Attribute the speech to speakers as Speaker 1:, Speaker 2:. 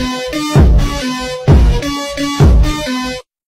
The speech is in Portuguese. Speaker 1: Música